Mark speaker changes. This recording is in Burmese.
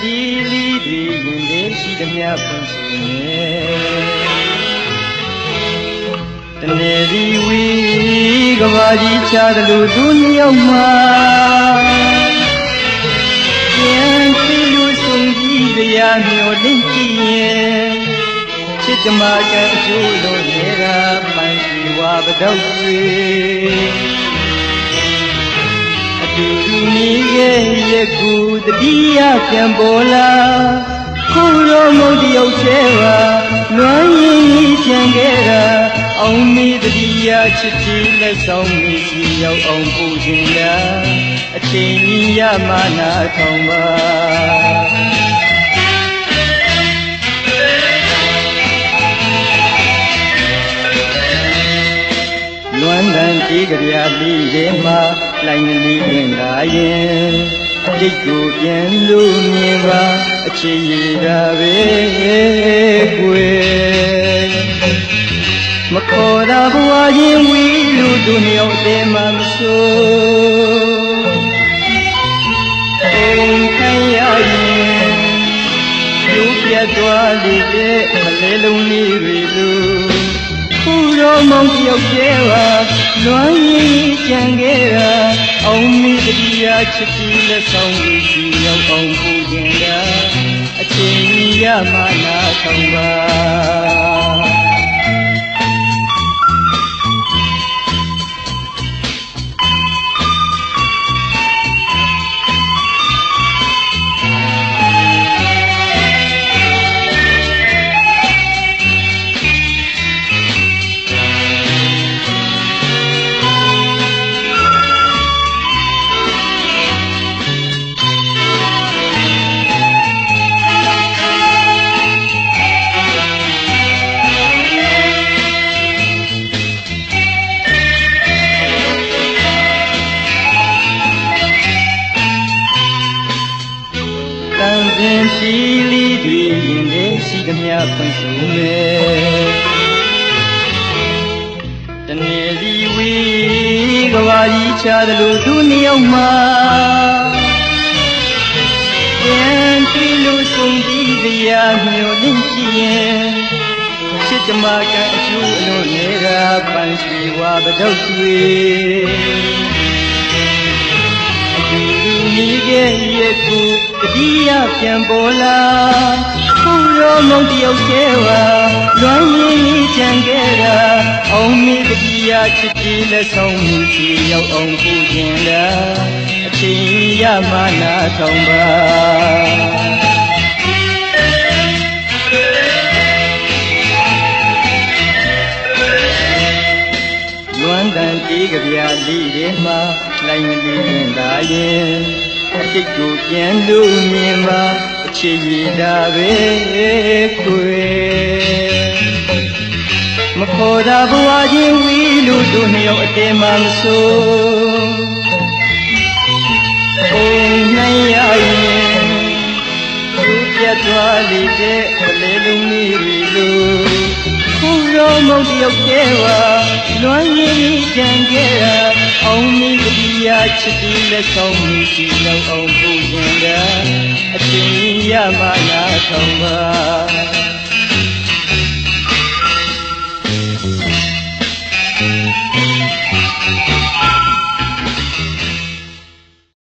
Speaker 1: ကြည်လီတွေရင်လေးရှိသမျှပုံစံနဲ့တနေ့ဒီဝီကဘာကြီးချသလိုသူနှစ်ယောက်မှာပြန်ပြီးလူဆုံးကြီးတရားမျောလင့်ကြည့်ရဲ့ချစ်ကြမှာကအကျိုးလို့နေတာပိုင်စီဝါပတော့တွေအတူတူနေခဲ့ရဲ့ ကူတတိယပြန်ပေါ်လာခုတော့မုတ်တယောက်ချဲပါလွမ်းရင်ချန်ခဲ့တာအောင်မီတတိယချစ်တီလက်ဆောင်မီစီရောက်အောင်ပူခြင်းလားအချိန်ကြီးရမနာထောင်ပါလွမ်းတန်တီးကြရာလီထဲမှာလိုင်းလီဝင်လာရင် တိတ်ကိုပြန်လို့မြင်ပါအချစ်ရတာပဲကွယ်မခေါ်တာဘဝရင်ဝီလူတို့နှစ်ယောက်တည်းမှမဆိုးအိမ်ခံရရင်လူပြတ်သွားလေတဲ့မလဲလုံးလေးတွေလို့ ခုတော့မောင်တယောက်ကျဲပါလွမ်းရင်ကြံခဲ့တာအောင်မီတရားချစ်ပြီးလက်ဆောင်လို့ရှိရောက်အောင်ပူခြင်းကအချိန်ရမှနာထောင်ပါ စင်ကြည်လီတွေရင်လေးရှိသမျှဖွင့်ဆိုမယ်တနေ့ဒီဝီကဘာကြီးချသလိုသူနှစ်ယောက်မှာပြန်တွေ့လို့ဆုံးပြီးတရားမျောလင့်ရှိရင်ချစ်ကြမှာကအကျိုးအလို့နေတာပန်းရွှေဝါပတော့တွေ တတိယပြန်ပေါ်လာခုရောမုံတယောက်ကျဲပါလွမ်းရင်းချန်ခဲ့တာအောင်မီတတိယချစ်ကြည်လက်ဆောင်မှုချီရောက်အောင်ပူခြင်းလားအချိန်ရမနာဆောင်ပါလွမ်းတန်တေးကြပြလီထဲမှာလိုင်းလီရင်သာရင် အတိတ်ကိုပြန်လို့မြင်ပါအချစ်ရတာပဲကွယ်မခေါ်တာဘဝချင်းဝီလို့တို့နှစ်ယောက်အတဲမှမဆိုးအိမ်နိုင်ရရင်သူပြတ်သွားလေတဲ့အလေလုံးလေးတွေလို့ခု ရောမုတ်တယောက်ကျဲပါလွမ်းရင်းကြံခဲ့တာအောင်မီတရားချစ်ပြီးလက်ဆောင်မူရှိလောက်အောင်ပူခြင်းကအချင်းရမနာဆောင်ပါ